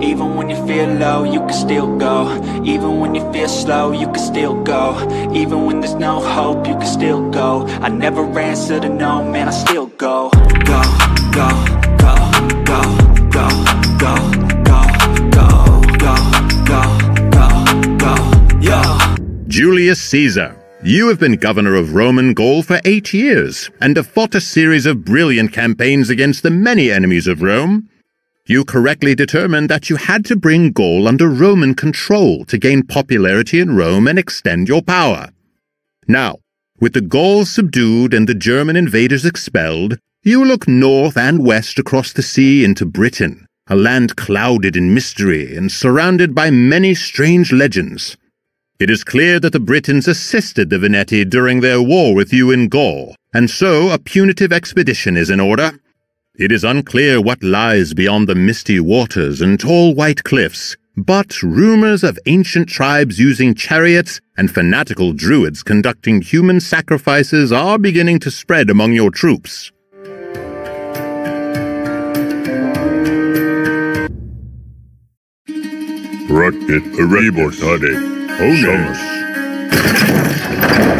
Even when you feel low, you can still go Even when you feel slow, you can still go Even when there's no hope, you can still go I never answer to no, man, I still go Go, go, go, go, go, go, Julius Caesar, you have been governor of Roman Gaul for eight years and have fought a series of brilliant campaigns against the many enemies of Rome. You correctly determined that you had to bring Gaul under Roman control to gain popularity in Rome and extend your power. Now, with the Gauls subdued and the German invaders expelled, you look north and west across the sea into Britain, a land clouded in mystery and surrounded by many strange legends. It is clear that the Britons assisted the Veneti during their war with you in Gaul, and so a punitive expedition is in order. It is unclear what lies beyond the misty waters and tall white cliffs, but rumors of ancient tribes using chariots and fanatical druids conducting human sacrifices are beginning to spread among your troops. Rocket. Honest. Evil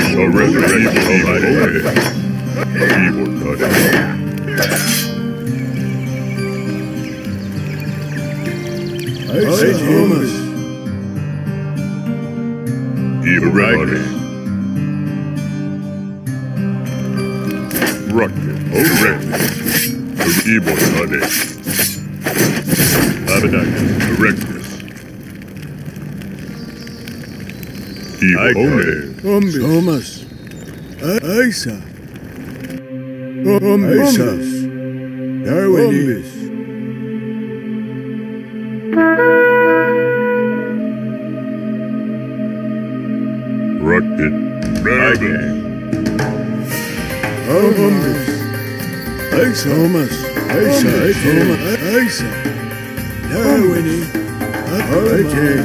Evil, Red, Red, Evil, Evil, Aisa, Thomas. Evil, Red, Rocky, oh, Red, Evil, Red, Abenaki, Reckless. Evil, Red, Thomas. Isa. Aisa. Thomas. Darwin. Rocket, Dragon. Thomas. Aisa. Thomas. Aisa. Thomas. Aisa. Darwin. Rocket.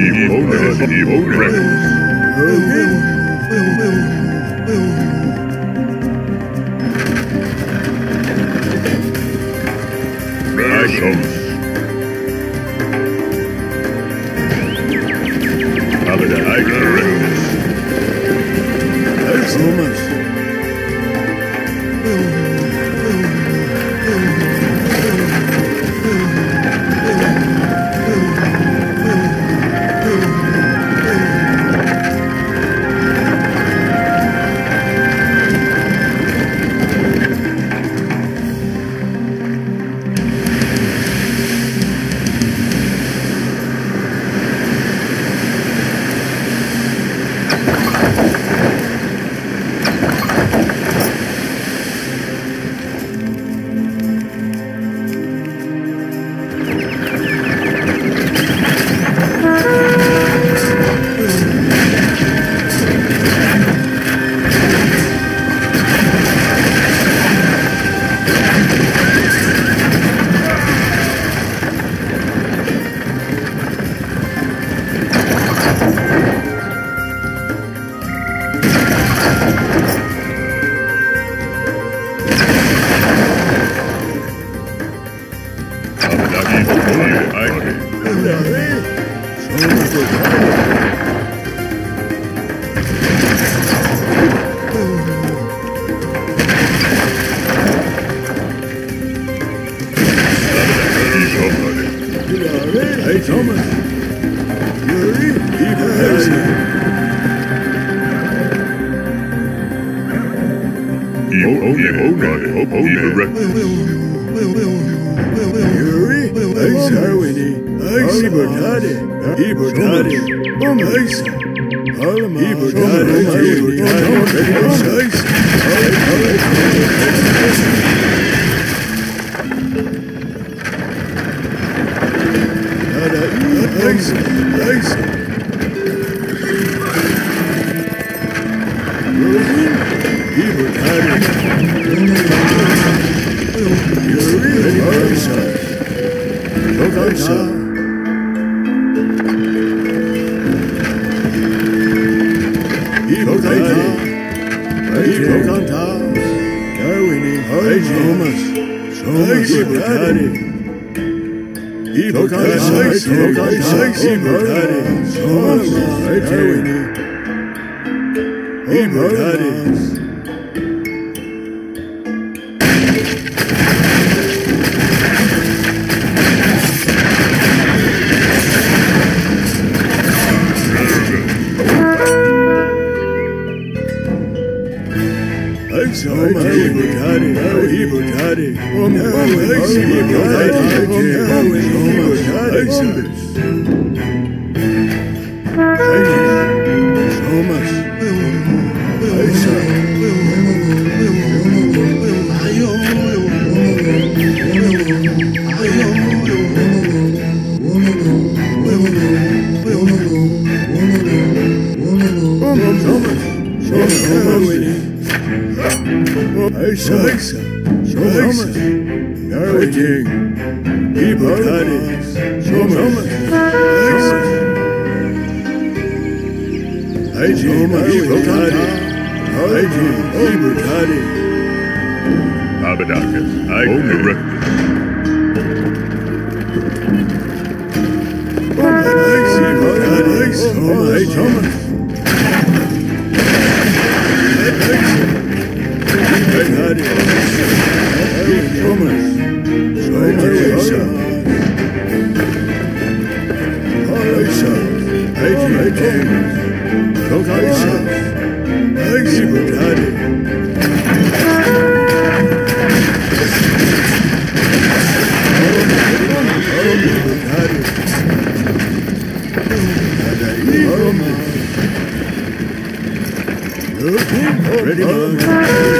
Evil, Rocket, So Onan. Reckless. Evil, Aisa, Darwini, Aisa, Bertade, Ibertade, Aisa, Ibertade, Ibertade, Aisa, Aisa, Ibertade, Haji Ibukari. Thomas, Ibukari. Thomas, Omarek. Thomas. Thomas. Thomas. 嗯。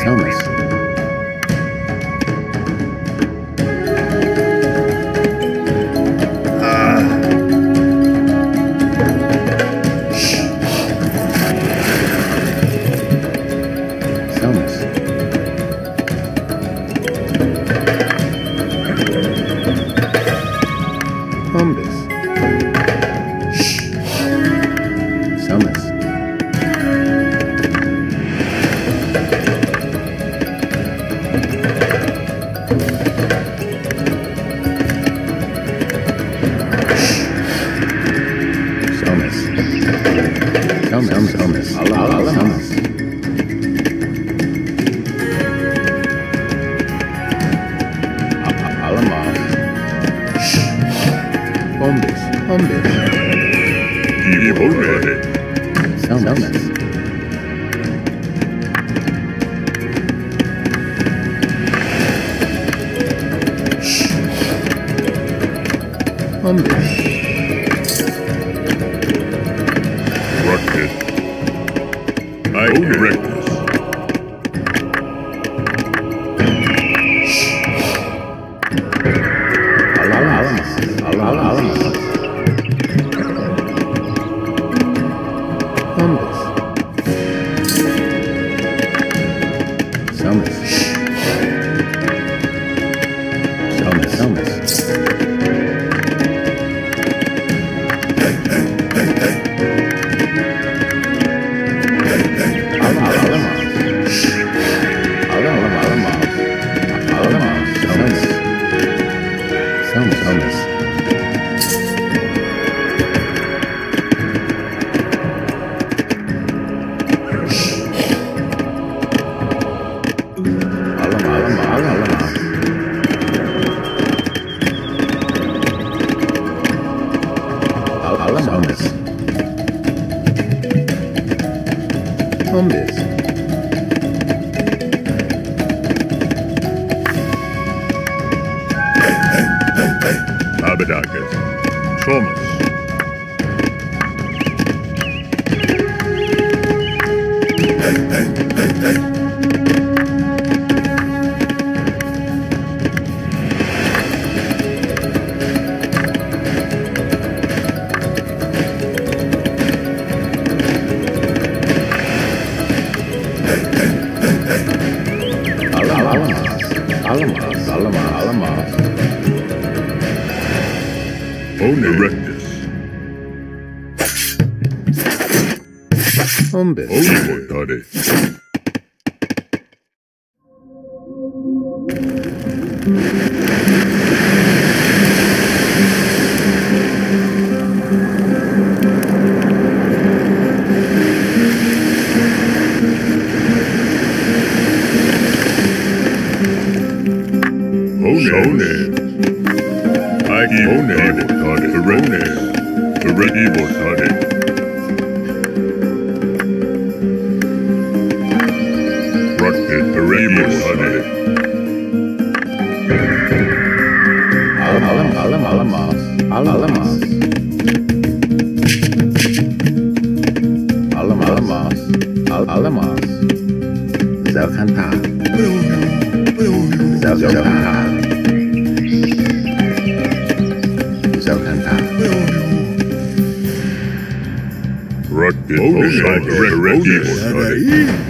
Selmas. Hombres. Hombres. Ibonade. Selmas. Hombres. 勘弁しても。Alamas. Alamas. Alam, alamas. Al alamas. Zau cantar. Zau zau cantar. Zau cantar. Rugged. Erect Ibonade. Sarai. Rocket.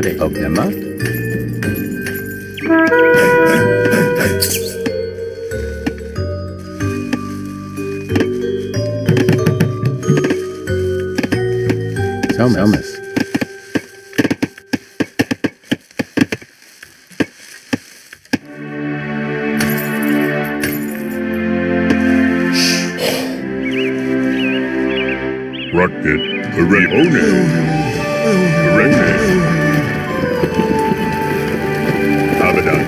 Friday of the month. Thomas. Rocket, hooray, oh no, Abaddon.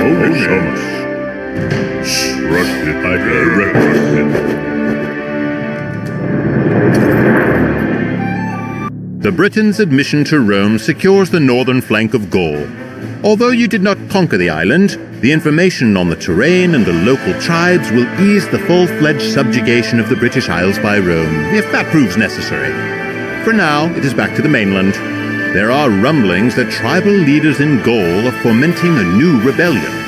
Oh, Shamash. it. I directed The Britons' admission to Rome secures the northern flank of Gaul. Although you did not conquer the island, the information on the terrain and the local tribes will ease the full-fledged subjugation of the British Isles by Rome, if that proves necessary. For now, it is back to the mainland. There are rumblings that tribal leaders in Gaul are fomenting a new rebellion.